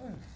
Mm.